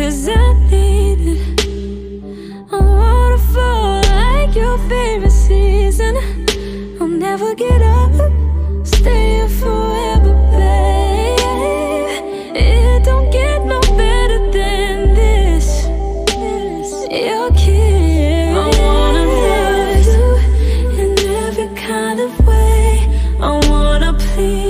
Cause I need it. I wanna fall like your favorite season. I'll never get up, stay here forever, babe. It don't get no better than this. Your kiss. I wanna love you in every kind of way. I wanna please.